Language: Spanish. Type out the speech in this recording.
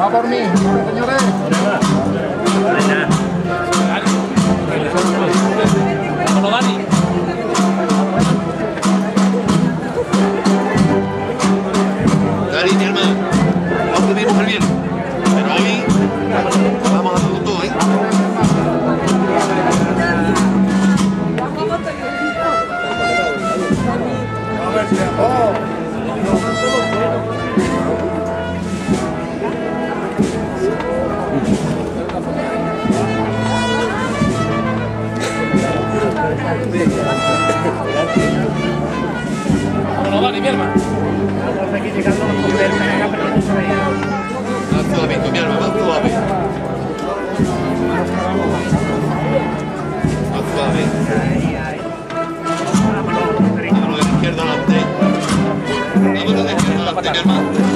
va por mí, señores. Más suavito, mi hermano, más suave. Más suave. Vámonos de izquierda adelante. Vámonos de izquierda adelante, mi.